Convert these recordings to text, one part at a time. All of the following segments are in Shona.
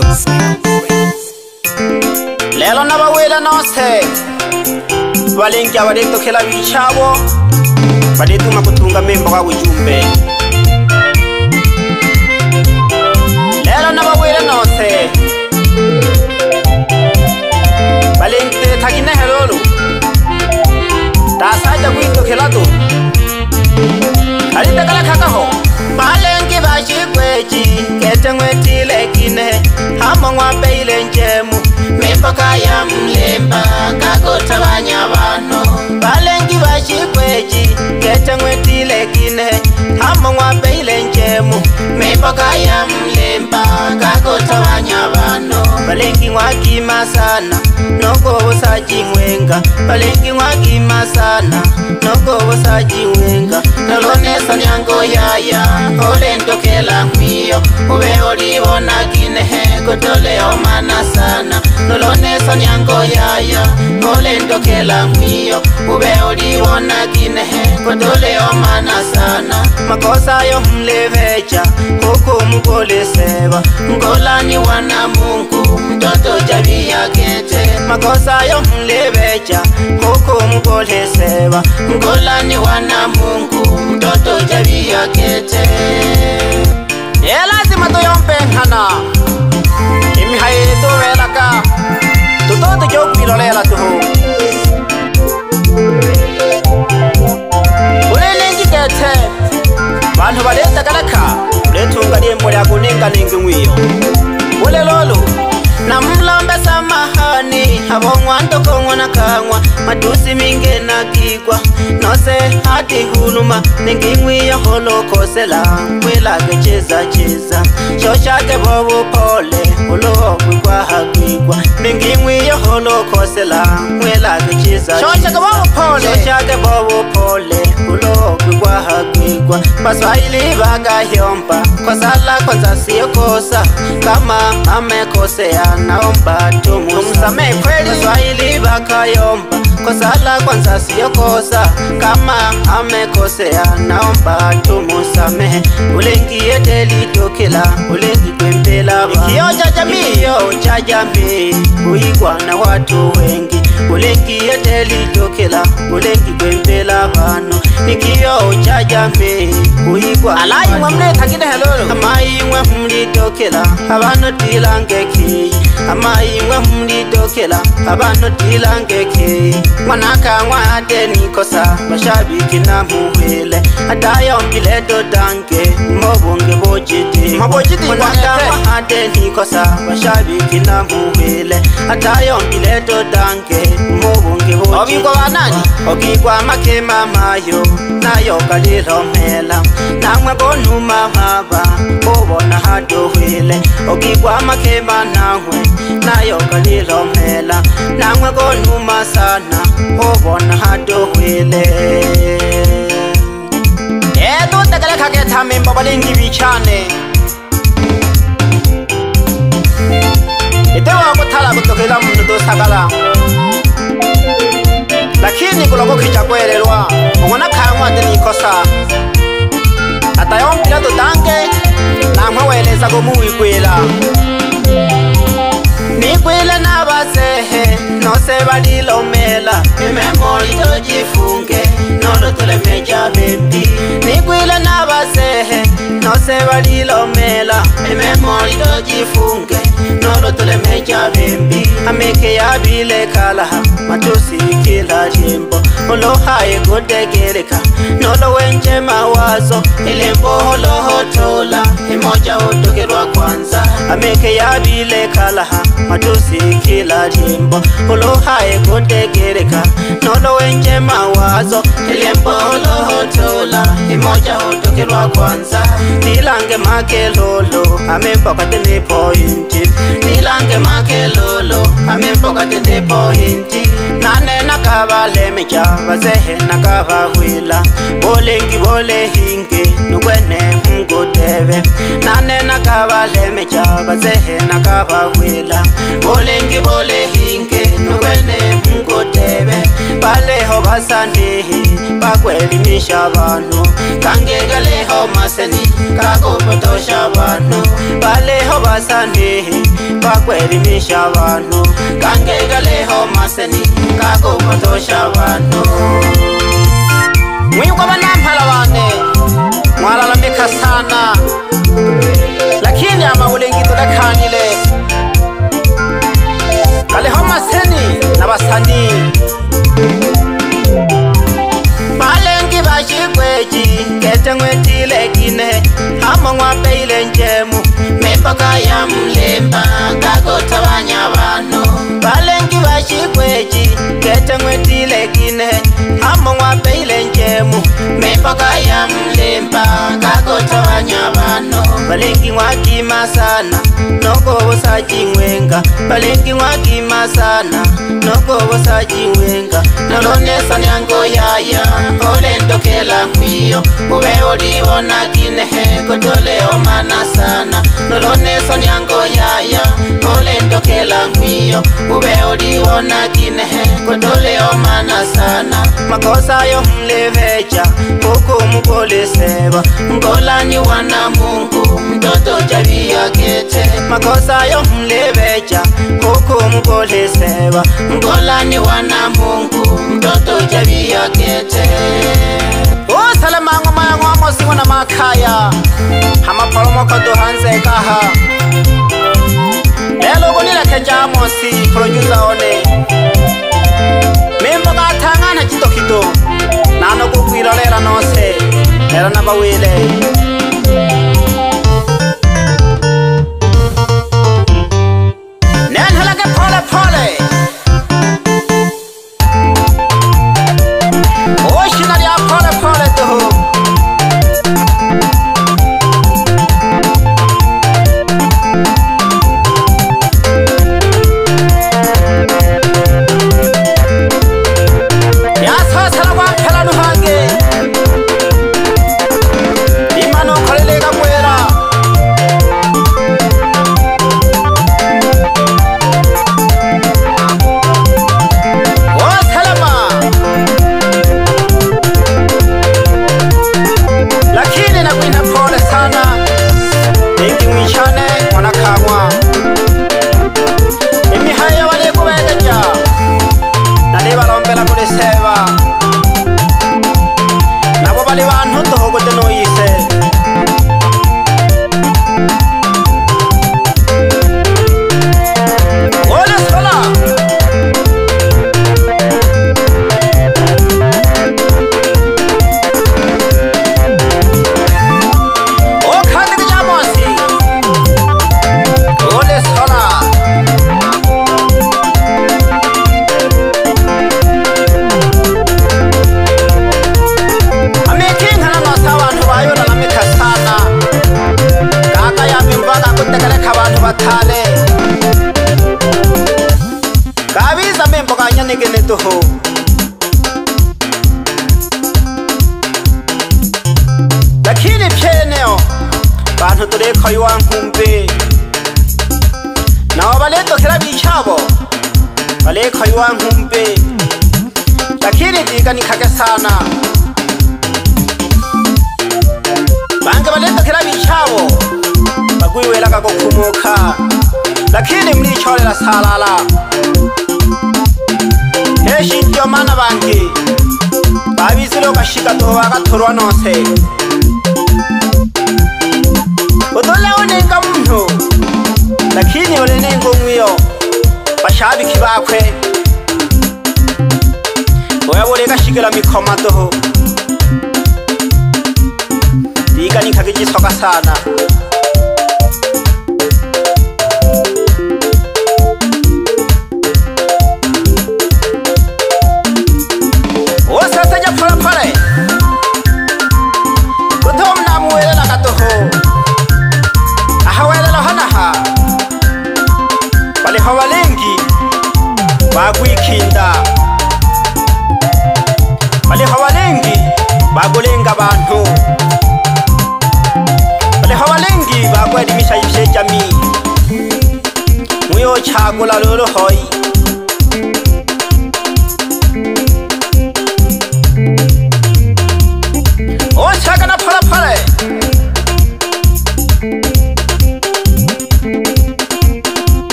records lelo na bawela nose balenke abaletokhela bichabo baletuma kutunga memba kwakujumbe lelo na bawela nose balenke thakine mongwa peile njemu mepoka ya mlemba kakotavanya vano valengi vashikweji ketengwetile kine hamongwa peile njemu mepoka ya mlemba kakotavanya vano balengi ngwakima sana nokobosa cing'wenga balengi ngwakima sana nokobosa cing'wenga nolonesa nyango yaya olentokela ng'wiyo ube olibonakinehe kotoleomana sana nolonesa nyango yaya olentokela ng'wiyo ube olibonakinehe kotoleomana sana makosa yo mlevecha kokomugoleseba ngolaniwa makosa yo mulebeja koko mukoleseba ngolani wana mungu mtoto javiyakete yelazimato yompenhana imihayetuvelaka tutoto jokwilolela tuhuu ngiyagigwa nose atikhuluma ningingwiya holokhosela ngwelake jezajeza shoshake bobuphole ulokwikwahagigwa ningingwiya holokhosela ngwelake jezaoshake bobuphole nilikuwa kwa Swahili wakayomba, kwa sala kwanza kosa kama amekosea naomba tumsamehe kweli. Kwa Swahili wakayomba, kwa sala kwanza kosa kama amekosea naomba tumusamehe. Ulingie teli dokila ulingikwembela, ikionja jamii yo cha jamii huigwa na watu wengi ulingi yetelitokela ulingi kwempela bano nikiyo ujajambe uyikwa alayimwe mnekhakinehelolo amayimwe mlitokela abano tilangekeyi amayimwe mlitokela abano tilangekeyi mwanaka ngwa ate nikosa bashabiki namuhwele atayombile todanke mabocitiwatama eh, eh. ate likosa bashabiki na mbuwile atayongileto danke mbobunge bovikovanani okikwa makema mayo nayokalilomela namwe bonuma haba bobona hatowile okikwa makema nawe nayokalilomela namwe bonuma sana bobona hatowile etutekelekhaketsami eh, mbobalingi bichane se valilomela imemoli to jifunge nolotolemejabeti nikwile na vasehe nose valilomela imemoli to jifunge nolotolemejabembi amike yabile kala matosi kilaj ilimbo oloha igudegereka nolowenje mawazo ilimbo olohotola imoja utokerwa kwanza ameke yabile kalaha matusi kila limbo oloha igudegereka nolowenje mawazo ilimbo olohotola imoja utokerwa kwanza nilange makelolo amempokatini pointi nilange makelolo amempokatini pointi nanena kabale lemetya basehena ka bahwila bolengi bolehinge nukwene mkutebe nanena ka balemetya basehena ka bahwila bolengi bolehinge nukwene mkutebe baleho basanehe bakwelimisha vanu kangekeleho maseni kakomotosha vanu baleho basanehe bakwelimisha vanu kangekeleho maseni kakomotosha vanu mwikwa vanamphala vane mwalalambika sana lakini amawulengito lakhanile kaleho maseni na basanihe tsengwetile dine ga mongwe a peileng jemo mepoka ya molema ka go thabanya bano ba lenke ba sikwetse ke tsengwetile dine ga mongwe a peileng jemo mepoka ya molema ka go thabanya bano balengi ng'wakima sana nokobosa jing'wenga balengi ng'wakima sana nokobosa jing'wenga yaya olendokela ngwiyo kube olibona kinehe kotole omana sana nolonesa Kela mio ube uliona kinehe kwendoleo mana sana makosa yo mlevecha huku mukoleseva ngolani wana Mungu mtoto javia kete makosa yo mlevecha huku mukoleseva ngolani wana Mungu mtoto javia kete o oh, salama ngoma ya ngomo makaya hamaporomoko ja mosi producer one memo ka thangana chindo kindo nano ku kwira lera nose era na bawile lekho yiwanghumpe lakhini tika nikhakesana bange valendokhela vichavo vakuiwelaka kokhumuka lakhini mlicholela salala hexintiomana vange vavizile okaxikatova ka thorwa nose utoleonikam vakwe wevulekaxikela mikhoma toho tikanikhakiciswa ka sana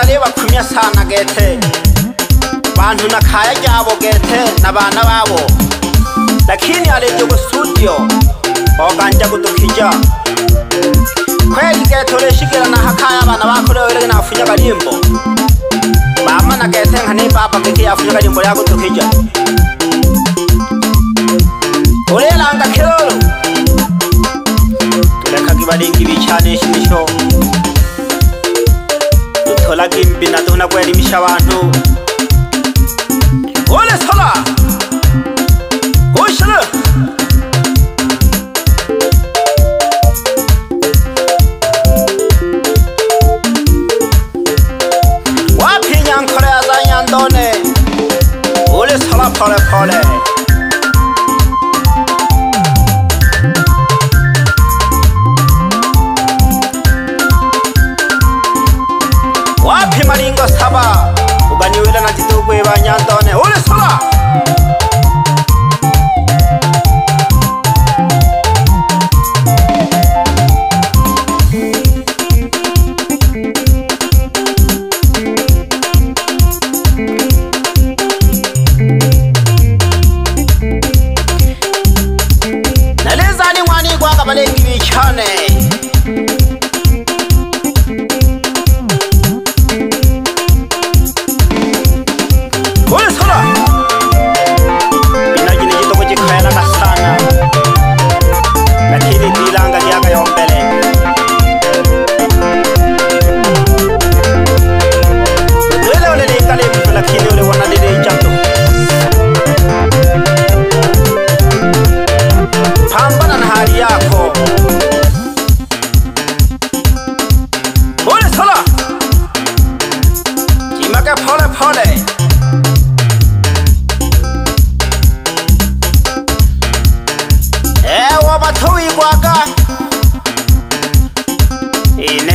abana rero bapfumye asana gete bantu na kaya ryabo gete na bana babo lakini arebye ngo studio oganjya gutukija kweri gete urishigira na hakaya abana bakorewe wereke nafunye agarimbo bamana gete nka n'ipapa keke yafunye agarimbo rero gutukija urelanga kero tureka kibarenga ibi cyane ishimisho binadamu na kuelimisha watu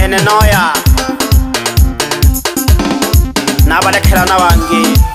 ene noya nabalekhelana bangeni